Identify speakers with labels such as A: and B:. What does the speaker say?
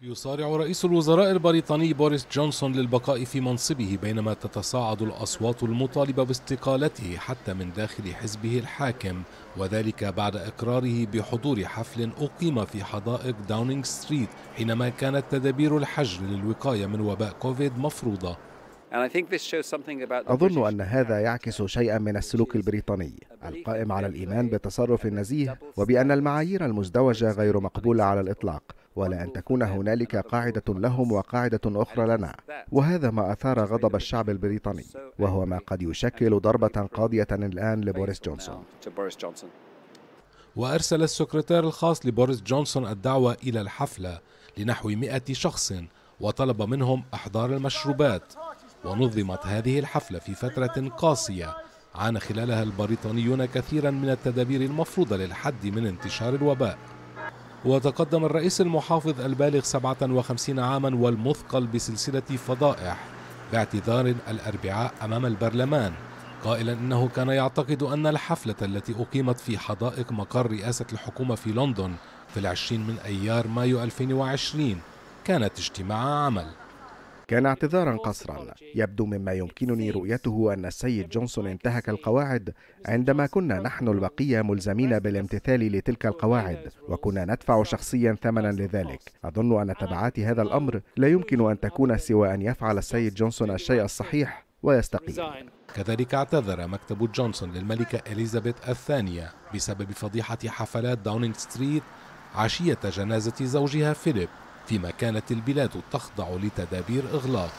A: يصارع رئيس الوزراء البريطاني بوريس جونسون للبقاء في منصبه بينما تتصاعد الأصوات المطالبة باستقالته حتى من داخل حزبه الحاكم وذلك بعد إقراره بحضور حفل أقيم في حدائق داونينغ ستريت حينما كانت تدابير الحجر للوقاية من وباء كوفيد مفروضة.
B: أظن أن هذا يعكس شيئا من السلوك البريطاني. القائم على الإيمان بالتصرف النزيه وبأن المعايير المزدوجة غير مقبولة على الإطلاق. ولا أن تكون هنالك قاعدة لهم وقاعدة أخرى لنا. وهذا ما أثار غضب الشعب البريطاني وهو ما قد يشكل ضربة قاضية الآن لبوريس جونسون.
A: وأرسل السكرتير الخاص لبوريس جونسون الدعوة إلى الحفلة لنحو مئة شخص وطلب منهم إحضار المشروبات. ونظمت هذه الحفلة في فترة قاسية عانى خلالها البريطانيون كثيرا من التدابير المفروضة للحد من انتشار الوباء. وتقدم الرئيس المحافظ البالغ 57 عاما والمثقل بسلسلة فضائح باعتذار الأربعاء أمام البرلمان. قائلا إنه كان يعتقد أن الحفلة التي أقيمت في حدائق مقر رئاسة الحكومة في لندن في العشرين من أيار مايو 2020 كانت اجتماع عمل.
B: كان اعتذارا قسرا. يبدو مما يمكنني رؤيته أن السيد جونسون انتهك القواعد عندما كنا نحن البقية ملزمين بالامتثال لتلك القواعد وكنا ندفع شخصيا ثمنا لذلك. أظن أن تبعات هذا الأمر لا يمكن أن تكون سوى أن يفعل السيد جونسون الشيء الصحيح ويستقيل
A: كذلك اعتذر مكتب جونسون للملكة إليزابيث الثانية بسبب فضيحة حفلات داونينغ ستريت عشية جنازة زوجها فيليب. فيما كانت البلاد تخضع لتدابير إغلاق.